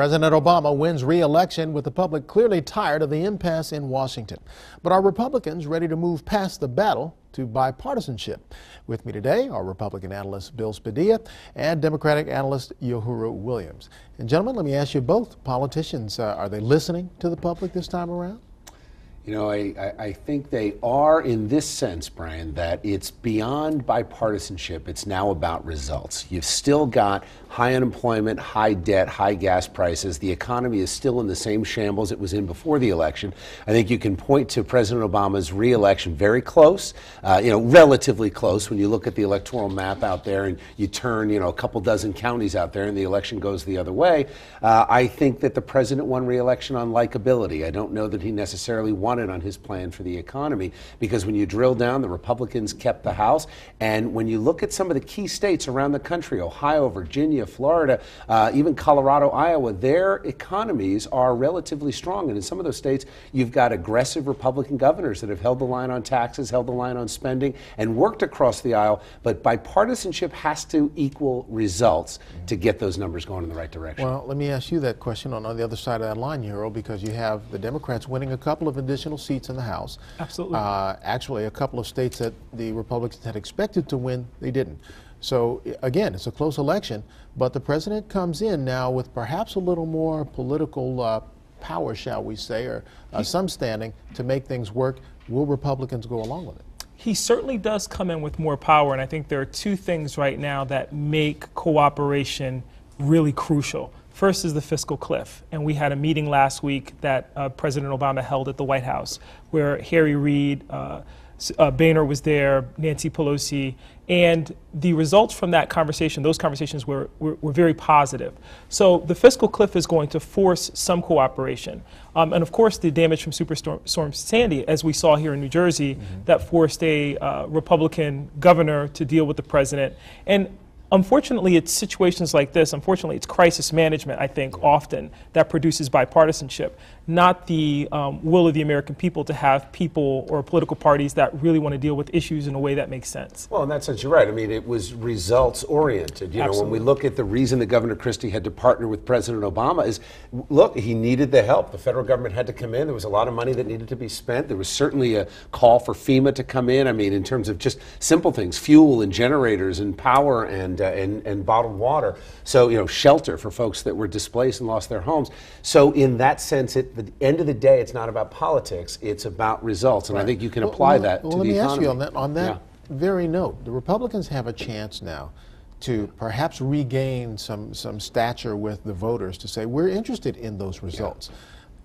President Obama wins re-election with the public clearly tired of the impasse in Washington. But are Republicans ready to move past the battle to bipartisanship? With me today are Republican analyst Bill Spadea and Democratic analyst Yohuru Williams. And gentlemen, let me ask you both, politicians, uh, are they listening to the public this time around? You know, I, I, think they are in this sense, Brian, that it's beyond bipartisanship. It's now about results. You've still got high unemployment, high debt, high gas prices. The economy is still in the same shambles it was in before the election. I think you can point to President Obama's reelection very close, uh, you know, relatively close when you look at the electoral map out there and you turn, you know, a couple dozen counties out there and the election goes the other way. Uh, I think that the president won reelection on likability. I don't know that he necessarily won wanted on his plan for the economy. Because when you drill down, the Republicans kept the House. And when you look at some of the key states around the country Ohio, Virginia, Florida, uh, even Colorado, Iowa their economies are relatively strong. And in some of those states, you've got aggressive Republican governors that have held the line on taxes, held the line on spending, and worked across the aisle. But bipartisanship has to equal results to get those numbers going in the right direction. Well, let me ask you that question on, on the other side of that line, Yohuru, because you have the Democrats winning a couple of additional additional seats in the House. Absolutely. Uh, actually, a couple of states that the Republicans had expected to win, they didn't. So again, it's a close election, but the president comes in now with perhaps a little more political uh, power, shall we say, or uh, some standing to make things work. Will Republicans go along with it? He certainly does come in with more power, and I think there are two things right now that make cooperation really crucial. First is the fiscal cliff. And we had a meeting last week that uh, President Obama held at the White House where Harry Reid, uh, uh, Boehner was there, Nancy Pelosi, and the results from that conversation, those conversations were, were, were very positive. So the fiscal cliff is going to force some cooperation. Um, and of course, the damage from Superstorm Sandy, as we saw here in New Jersey, mm-hmm. that forced a uh, Republican governor to deal with the president. And Unfortunately, it's situations like this, unfortunately, it's crisis management, I think, often that produces bipartisanship not the um, will of the American people to have people or political parties that really want to deal with issues in a way that makes sense. Well, in that sense, you're right. I mean, it was results oriented. You Absolutely. know, when we look at the reason that Governor Christie had to partner with President Obama is, look, he needed the help. The federal government had to come in. There was a lot of money that needed to be spent. There was certainly a call for FEMA to come in. I mean, in terms of just simple things, fuel and generators and power and uh, and and bottled water. So you know, shelter for folks that were displaced and lost their homes. So in that sense, at the end of the day, it's not about politics; it's about results, and right. I think you can well, apply well, that well, to the economy. Let me ask you on that. On that yeah. very note, the Republicans have a chance now to perhaps regain some some stature with the voters to say we're interested in those results. Yeah.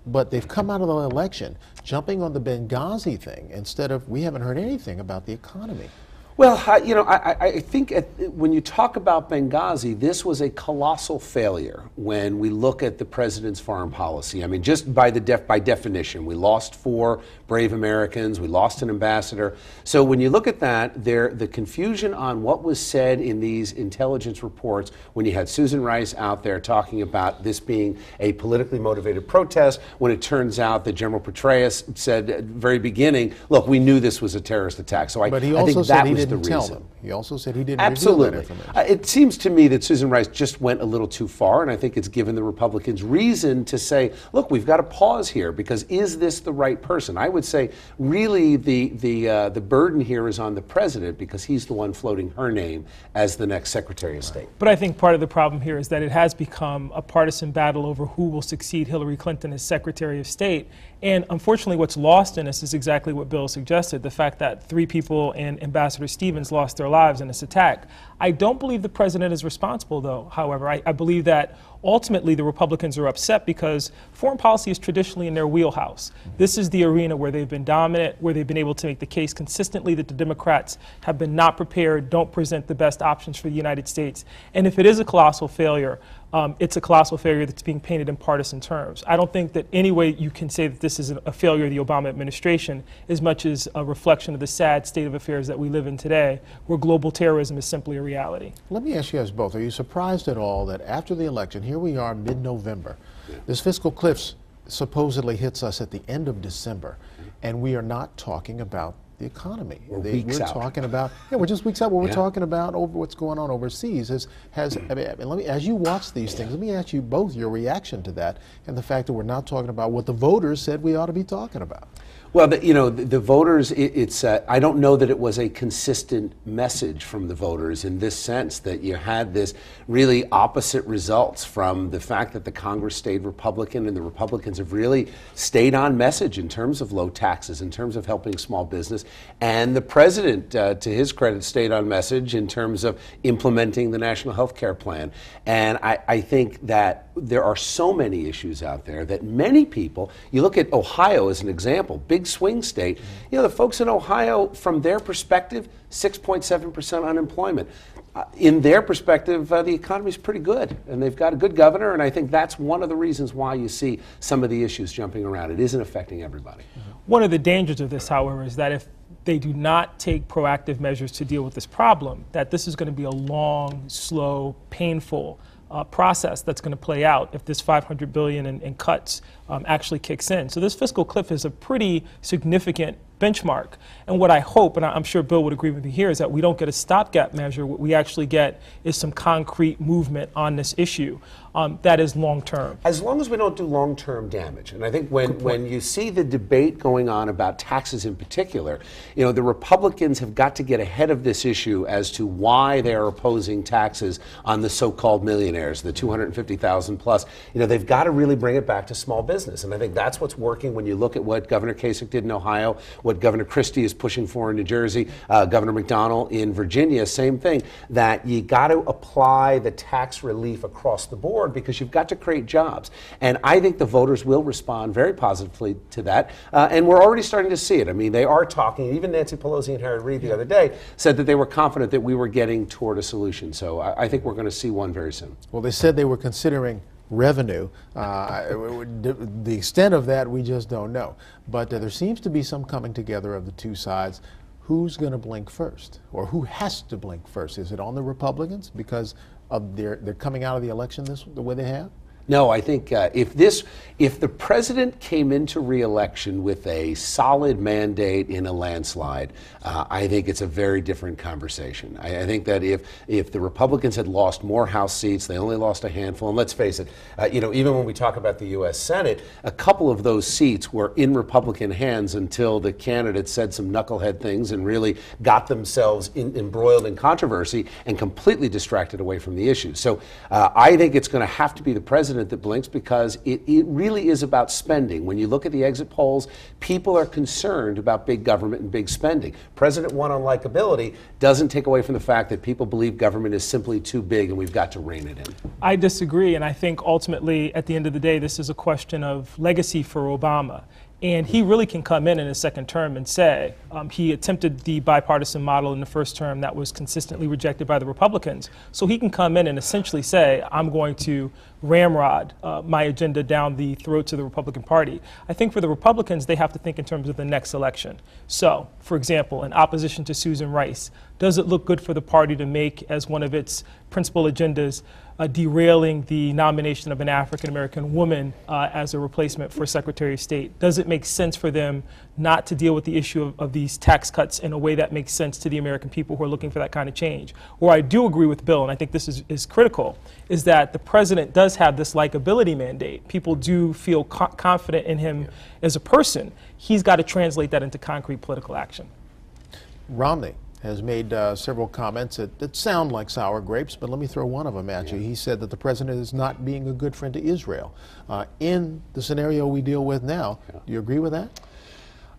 But they've come out of the election jumping on the Benghazi thing instead of we haven't heard anything about the economy. Well, I, you know, I, I think at, when you talk about Benghazi, this was a colossal failure when we look at the president's foreign policy. I mean, just by the def, by definition, we lost four brave Americans, we lost an ambassador. So when you look at that, there the confusion on what was said in these intelligence reports, when you had Susan Rice out there talking about this being a politically motivated protest, when it turns out that General Petraeus said at the very beginning, "Look, we knew this was a terrorist attack." So I, I think that was didn't tell them. He also said he didn't Absolutely. Uh, it seems to me that Susan Rice just went a little too far, and I think it's given the Republicans reason to say, look, we've got to pause here because is this the right person? I would say really the, the, uh, the burden here is on the president because he's the one floating her name as the next Secretary of State. But I think part of the problem here is that it has become a partisan battle over who will succeed Hillary Clinton as Secretary of State. And unfortunately, what's lost in this is exactly what Bill suggested the fact that three people and Ambassador Stevens lost their lives in this attack. I don't believe the president is responsible, though, however. I, I, believe that ultimately the Republicans are upset because foreign policy is traditionally in their wheelhouse. This is the arena where they've been dominant, where they've been able to make the case consistently that the Democrats have been not prepared, don't present the best options for the United States. And if it is a colossal failure, um, it's a colossal failure that's being painted in partisan terms. I don't think that any way you can say that this is a failure of the Obama administration as much as a reflection of the sad state of affairs that we live in today, where global terrorism is simply a reality. Let me ask you guys both, are you surprised at all that after the election, here we are mid-November, yeah. this fiscal cliff supposedly hits us at the end of December, and we are not talking about the economy. We're The- weeks we're talking about yeah, we're just weeks out. What we're talking about over what's going on overseas has has. I mean, I mean, let me as you watch these things. Let me ask you both your reaction to that and the fact that we're not talking about what the voters said we ought to be talking about. Well, the, you know, the, the voters, it, it's, uh, I don't know that it was a consistent message from the voters in this sense that you had this really opposite results from the fact that the Congress stayed Republican and the Republicans have really stayed on message in terms of low taxes, in terms of helping small business. And the president, uh, to his credit, stayed on message in terms of implementing the National Health Care Plan. And I, I think that there are so many issues out there that many people, you look at Ohio as an example, swing state, you know, the folks in Ohio, from their perspective, 6.7% unemployment. Uh, in their perspective, uh, the economy is pretty good, and they've got a good governor, and I think that's one of the reasons why you see some of the issues jumping around. It isn't affecting everybody. One of the dangers of this, however, is that if they do not take proactive measures to deal with this problem, that this is going to be a long, slow, painful uh, process that's going to play out if this 500 billion in, in cuts um, actually kicks in. So this fiscal cliff is a pretty significant benchmark. And what I hope, and I'm sure Bill would agree with me here, is that we don't get a stopgap measure. What we actually get is some concrete movement on this issue um, that is long term. As long as we don't do long term damage. And I think when, when you see the debate going on about taxes in particular, you know, the Republicans have got to get ahead of this issue as to why they are opposing taxes on the so called millionaires, the 250,000 plus. You know, they've got to really bring it back to small business. And I think that's what's working when you look at what Governor Kasich did in Ohio, what Governor Christie is pushing for in New Jersey, uh, Governor McDonnell in Virginia, same thing, that you got to apply the tax relief across the board because you've got to create jobs. And I think the voters will respond very positively to that. Uh, and we're already starting to see it. I mean, they are talking, even Nancy Pelosi and Harry Reid the other day said that they were confident that we were getting toward a solution. So I, I think we're going to see one very soon. Well, they said they were considering revenue. Uh, the extent of that, we just don't know. But uh, there seems to be some coming together of the two sides. Who's going to blink first, or who has to blink first? Is it on the Republicans because of their they're coming out of the election this the way they have? No, I think uh, if this, if the president came into reelection with a solid mandate in a landslide, uh, I think it's a very different conversation. I, I, think that if if the Republicans had lost more House seats, they only lost a handful. And let's face it, uh, you know, even when we talk about the U.S. Senate, a couple of those seats were in Republican hands until the candidates said some knucklehead things and really got themselves in, embroiled in controversy and completely distracted away from the issue. So uh, I think it's going to have to be the president that blinks because it, it really is about spending. When you look at the exit polls, people are concerned about big government and big spending. President won on likability doesn't take away from the fact that people believe government is simply too big and we've got to rein it in. I disagree, and I think ultimately, at the end of the day, this is a question of legacy for Obama. And he really can come in in his second term and say um, he attempted the bipartisan model in the first term that was consistently rejected by the Republicans. So he can come in and essentially say, I'm going to ramrod uh, my agenda down the throats of the Republican Party. I think for the Republicans, they have to think in terms of the next election. So, for example, in opposition to Susan Rice, does it look good for the party to make as one of its principal agendas uh, derailing the nomination of an African American woman uh, as a replacement for Secretary of State? Does it make sense for them not to deal with the issue of, of, these tax cuts in a way that makes sense to the American people who are looking for that kind of change? Or I do agree with Bill, and I think this is, is critical, is that the president does have this likability mandate. People do feel co- confident in him yeah. as a person. He's got to translate that into concrete political action. Romney has made uh, several comments that, that, sound like sour grapes, but let me throw one of them at yeah. you. He said that the president is not being a good friend to Israel. Uh, in the scenario we deal with now, yeah. do you agree with that?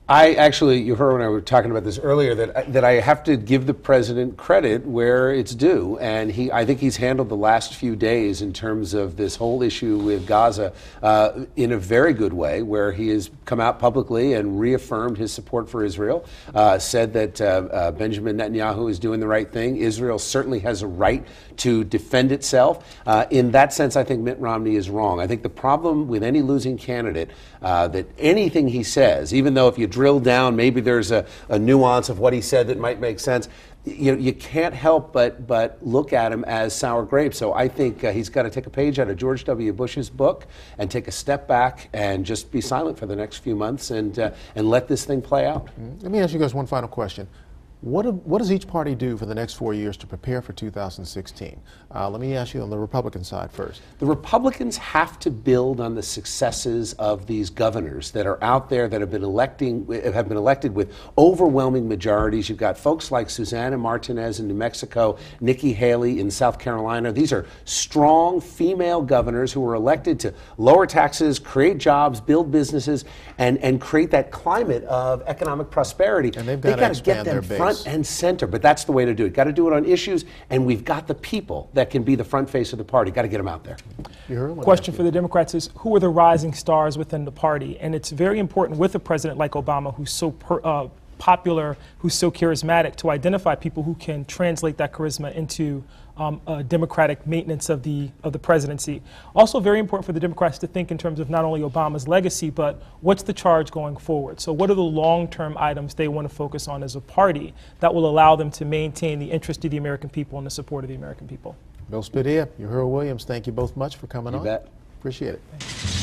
I actually, you heard when I was talking about this earlier that that I have to give the president credit where it's due, and he, I think he's handled the last few days in terms of this whole issue with Gaza uh, in a very good way, where he has come out publicly and reaffirmed his support for Israel, uh, said that uh, uh Benjamin Netanyahu is doing the right thing. Israel certainly has a right to defend itself. Uh, in that sense, I think Mitt Romney is wrong. I think the problem with any losing candidate uh, that anything he says, even though if you drill down, maybe there's a, a nuance of what he said that might make sense you you can't help but but look at him as sour grapes. So I think uh, he's got to take a page out of George W. Bush's book and take a step back and just be silent for the next few months and uh, and let this thing play out. Let me ask you guys one final question. What, do- what does each party do for the next four years to prepare for 2016? Uh, let me ask you on the Republican side first. The Republicans have to build on the successes of these governors that are out there that have been electing have been elected with overwhelming majorities. You've got folks like Susana Martinez in New Mexico, Nikki Haley in South Carolina. These are strong female governors who were elected to lower taxes, create jobs, build businesses, and, and create that climate of economic prosperity. And they've They gotta gotta expand get them their base. Front and center, but that's the way to do it. Got to do it on issues, and we've got the people that can be the front face of the party. Got to get them out there. You heard? Let me question for the Democrats is who are the rising stars within the party? And it's very important with a president like Obama, who's so per, uh, popular, who's so charismatic, to identify people who can translate that charisma into um, a democratic maintenance of the of the presidency. Also, very important for the Democrats to think in terms of not only Obama's legacy, but what's the charge going forward. So, what are the long-term items they want to focus on as a party that will allow them to maintain the interest of the American people and the support of the American people? Bill Spadea, Yohuru Williams, thank you both much for coming You on. bet. Appreciate it.